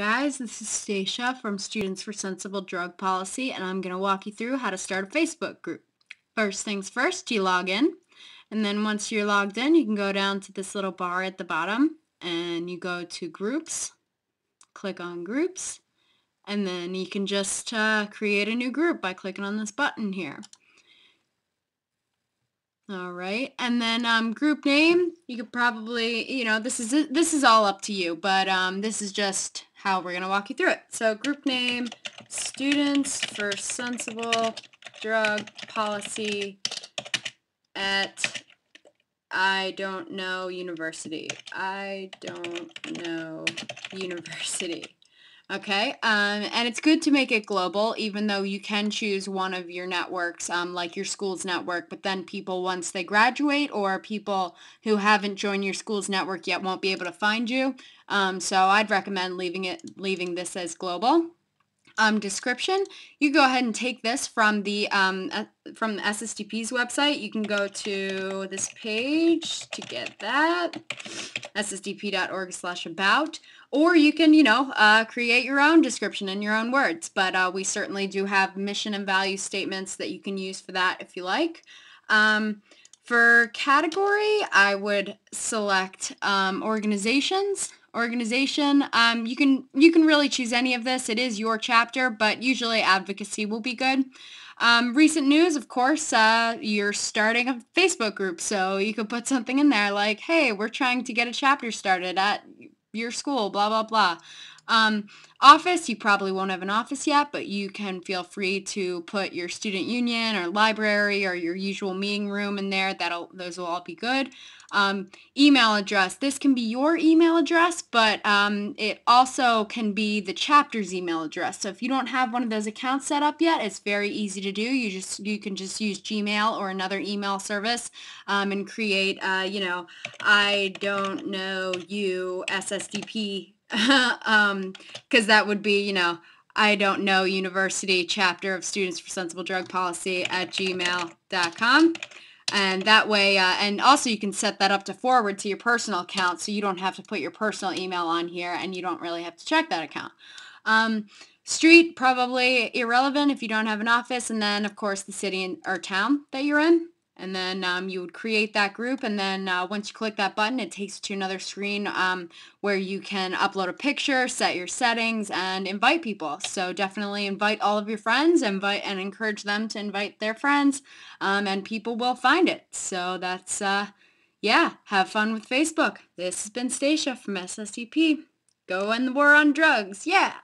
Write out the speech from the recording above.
guys? This is Stacia from Students for Sensible Drug Policy and I'm going to walk you through how to start a Facebook group. First things first, you log in and then once you're logged in you can go down to this little bar at the bottom and you go to groups, click on groups and then you can just uh, create a new group by clicking on this button here. All right, and then um, group name, you could probably, you know, this is this is all up to you, but um, this is just how we're going to walk you through it. So group name, Students for Sensible Drug Policy at I don't know university. I don't know university. Okay, um, and it's good to make it global, even though you can choose one of your networks, um, like your school's network, but then people, once they graduate, or people who haven't joined your school's network yet won't be able to find you. Um, so I'd recommend leaving it, leaving this as global. Um, description, you go ahead and take this from the um, uh, from the SSDP's website. You can go to this page to get that, ssdp.org slash about. Or you can, you know, uh, create your own description in your own words. But uh, we certainly do have mission and value statements that you can use for that if you like. Um, for category, I would select um, organizations. Organization, um, you can you can really choose any of this. It is your chapter, but usually advocacy will be good. Um, recent news, of course, uh, you're starting a Facebook group, so you could put something in there like, hey, we're trying to get a chapter started at your school, blah, blah, blah. Um, office, you probably won't have an office yet, but you can feel free to put your student union or library or your usual meeting room in there. That'll Those will all be good. Um, email address. This can be your email address, but um, it also can be the chapter's email address. So if you don't have one of those accounts set up yet, it's very easy to do. You just you can just use Gmail or another email service um, and create, uh, you know, I don't know you SSDP because um, that would be, you know, I don't know university chapter of Students for Sensible Drug Policy at gmail.com. And that way, uh, and also you can set that up to forward to your personal account so you don't have to put your personal email on here and you don't really have to check that account. Um, street, probably irrelevant if you don't have an office. And then, of course, the city or town that you're in and then um, you would create that group and then uh, once you click that button it takes you to another screen um, where you can upload a picture set your settings and invite people. So definitely invite all of your friends invite and encourage them to invite their friends um, and people will find it. So that's uh, yeah have fun with Facebook. This has been Stacia from SSDP go end the war on drugs. Yeah